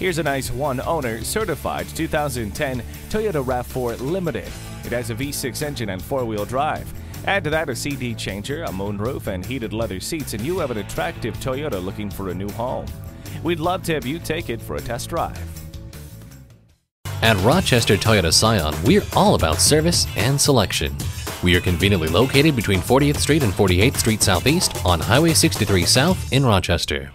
Here's a nice one owner certified 2010 Toyota RAV4 Limited. It has a V6 engine and four wheel drive. Add to that a CD changer, a moonroof, and heated leather seats, and you have an attractive Toyota looking for a new home. We'd love to have you take it for a test drive. At Rochester Toyota Scion, we're all about service and selection. We are conveniently located between 40th Street and 48th Street Southeast on Highway 63 South in Rochester.